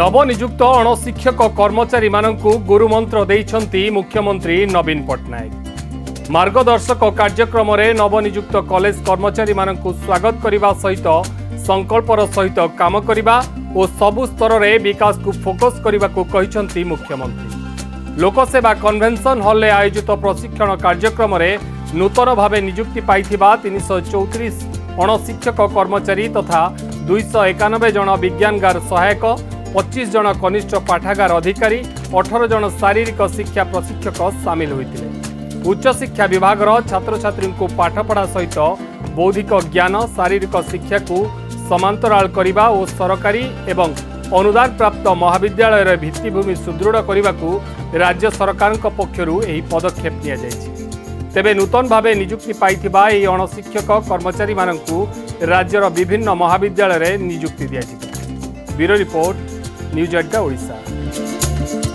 ନବନିଯୁକ୍ତ ଅଣଶିକ୍ଷକ କର୍ମଚାରୀମାନଙ୍କୁ ଗୁରୁମନ୍ତ୍ର ଦେଇଛନ୍ତି ମୁଖ୍ୟମନ୍ତ୍ରୀ ନବୀନ ପଟ୍ଟନାୟକ ମାର୍ଗଦର୍ଶକ କାର୍ଯ୍ୟକ୍ରମରେ ନବନିଯୁକ୍ତ କଲେଜ କର୍ମଚାରୀମାନଙ୍କୁ ସ୍ୱାଗତ କରିବା ସହିତ ସଂକଳ୍ପର ସହିତ କାମ କରିବା ଓ ସବୁ ସ୍ତରରେ ବିକାଶକୁ ଫୋକସ୍ କରିବାକୁ କହିଛନ୍ତି ମୁଖ୍ୟମନ୍ତ୍ରୀ। ଲୋକସେବା କନଭେନସନ ହଲ୍ରେ ଆୟୋଜିତ ପ୍ରଶିକ୍ଷଣ କାର୍ଯ୍ୟକ୍ରମରେ ନୂତନ ଭାବେ ନିଯୁକ୍ତି ପାଇଥିବା ତିନିଶହ ଚଉତିରିଶ ଅଣଶିକ୍ଷକ କର୍ମଚାରୀ ତଥା ଦୁଇଶହ ଏକାନବେ ଜଣ ବିଜ୍ଞାନଗାର ସହାୟକ পঁচিশ জন কনিষ্ঠ পাঠাগার অধিকারী অঠর জন শারীরিক শিক্ষা প্রশিক্ষক সামিল হয়েছে উচ্চশিক্ষা বিভাগের ছাত্রছাত্রী পাঠপড়া সহ বৌদ্ধিক জ্ঞান শারীরিক শিক্ষাকে সমান্তরাল করা ও সরকারি এবং অনুদানপ্রাপ্ত মহাবিদ্যালয়ের ভিত্তিভূমি সুদৃঢ় করা রাজ্য সরকার পক্ষর এই পদক্ষেপ নিয়েছে তেমনি নূতনভাবে নিযুক্তি পাই এই অণশিক্ষক কর্মচারী রাজ্যের বিভিন্ন মহাবিদ্যালয়ের নিযুক্তি দিয়েছে বিরো রিপোর্ট न्यूज़ अड्डा उड़ीसा